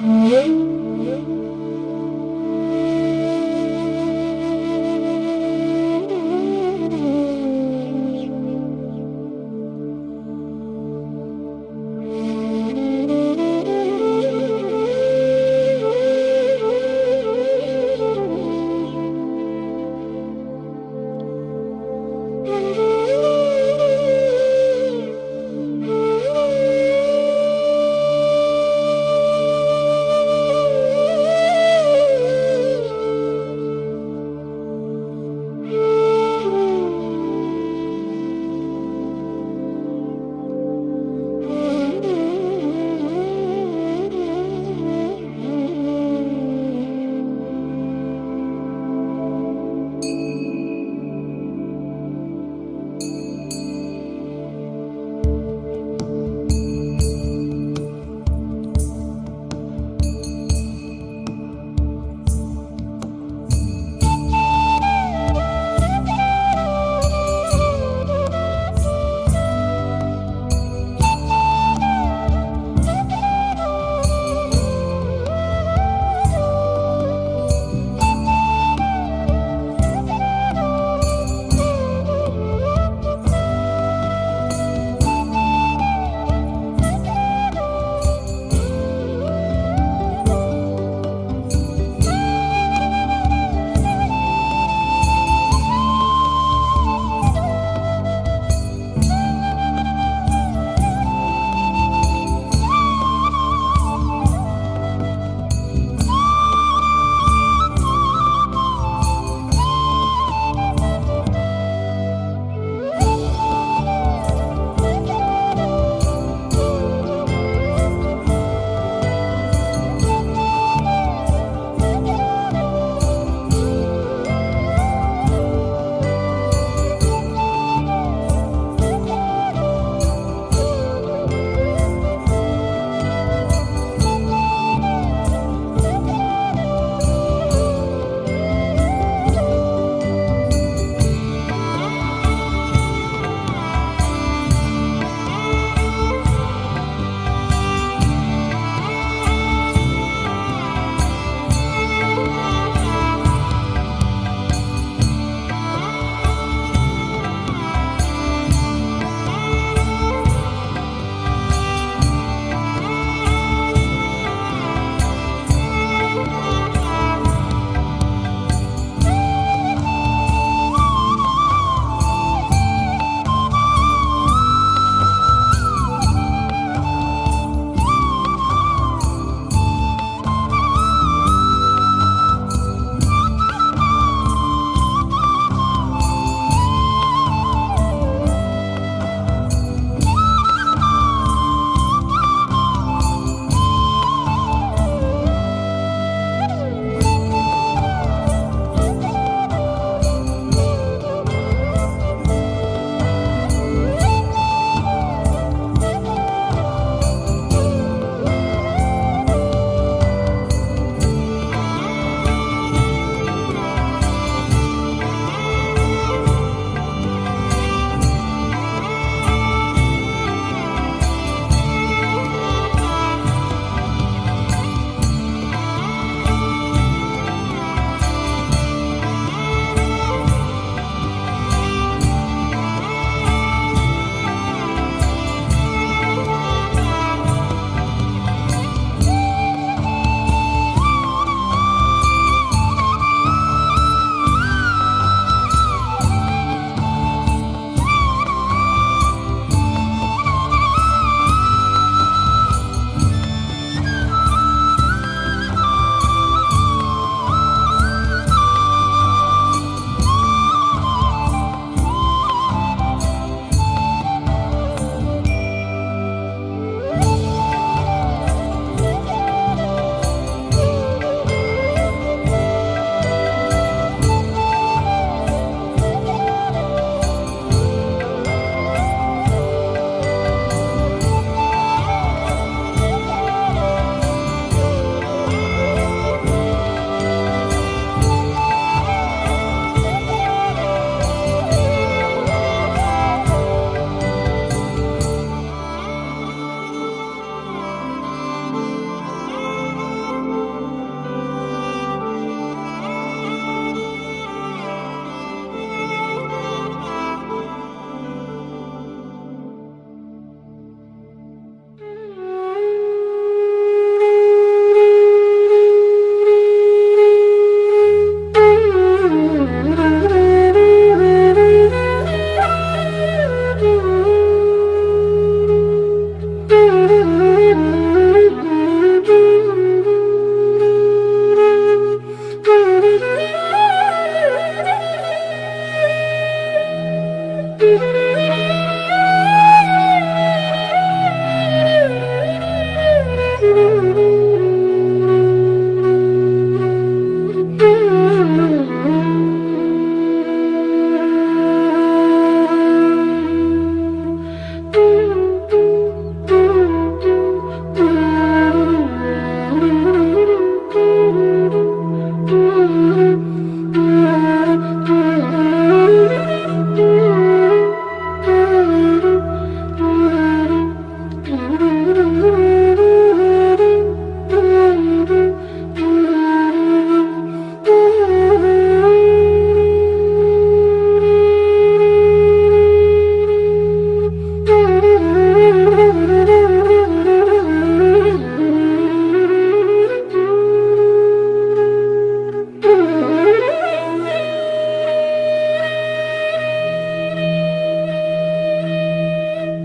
Música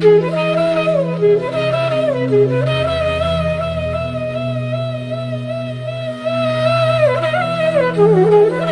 Thank you.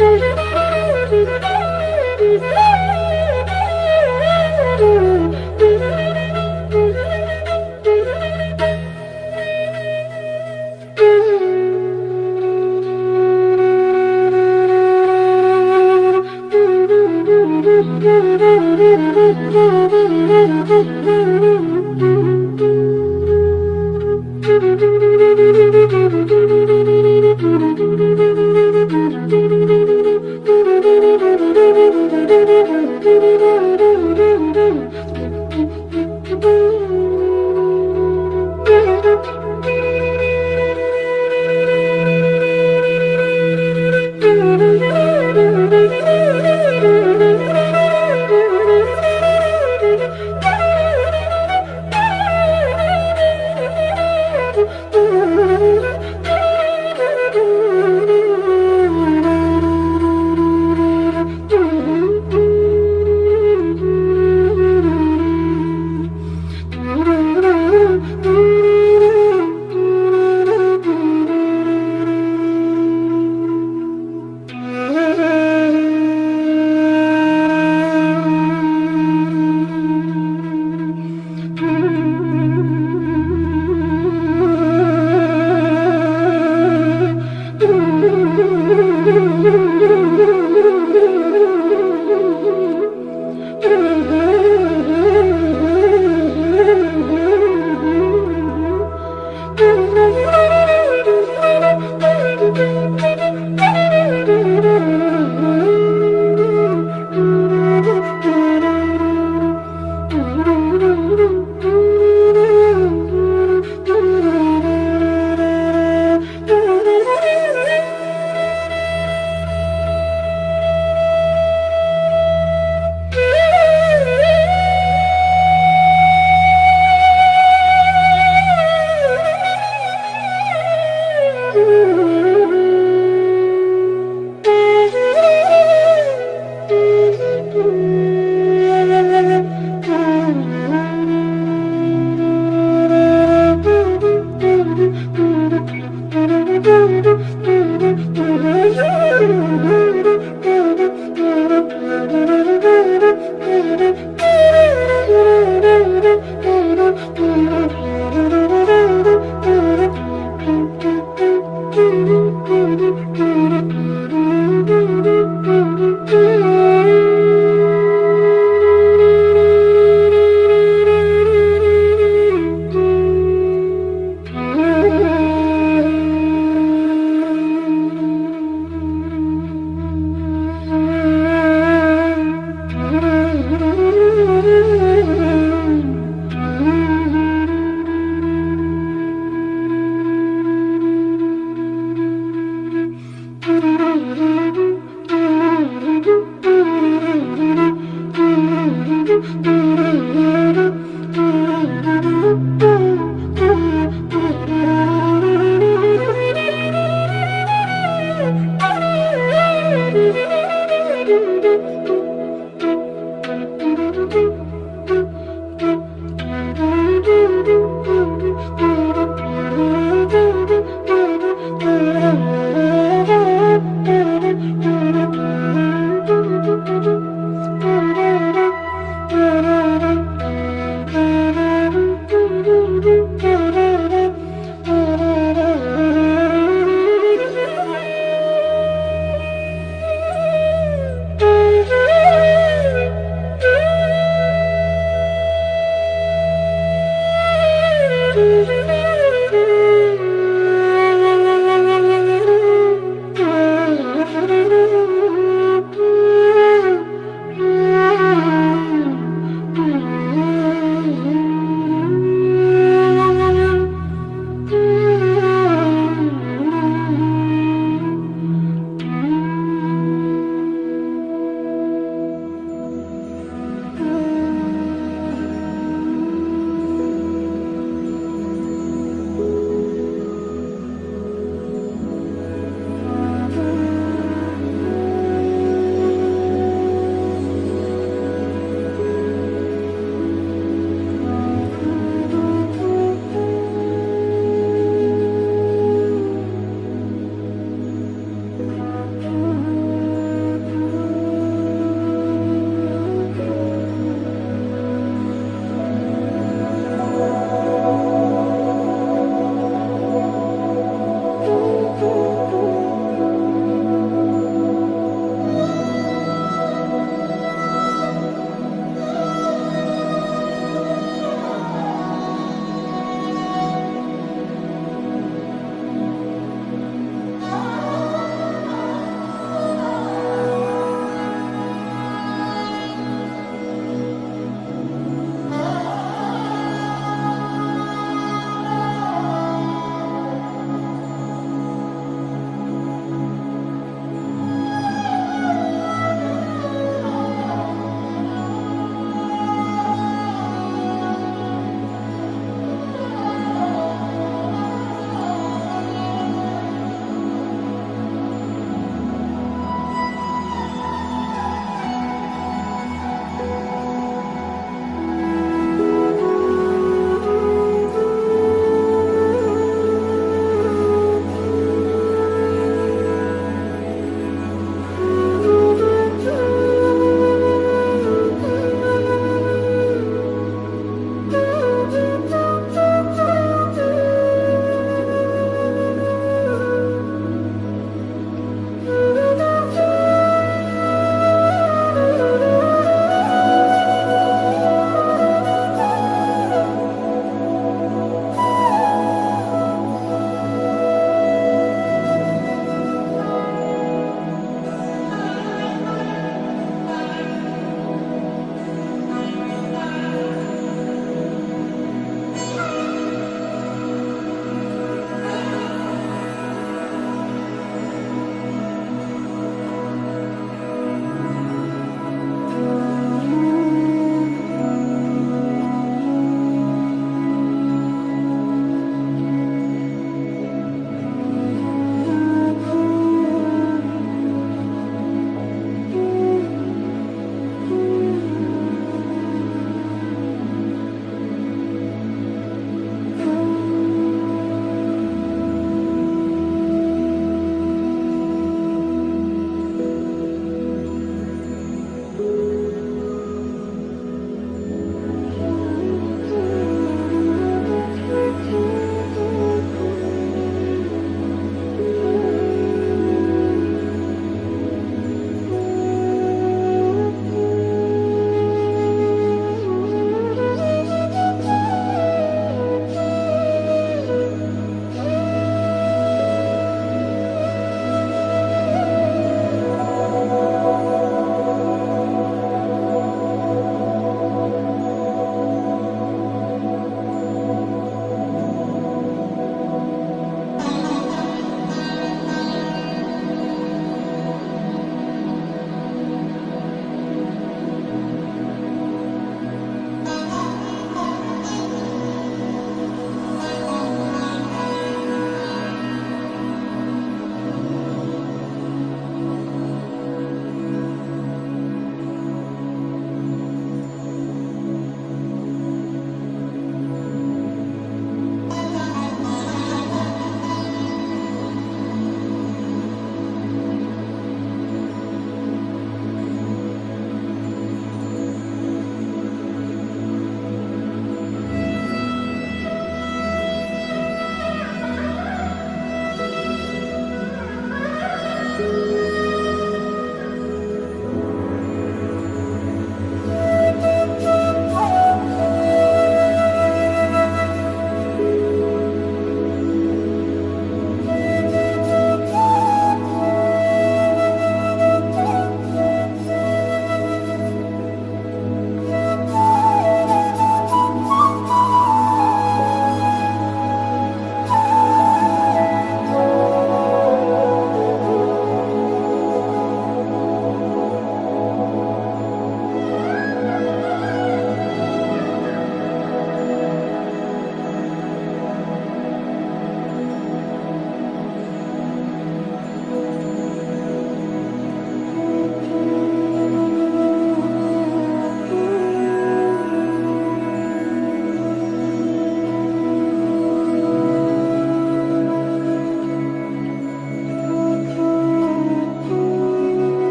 Thank you.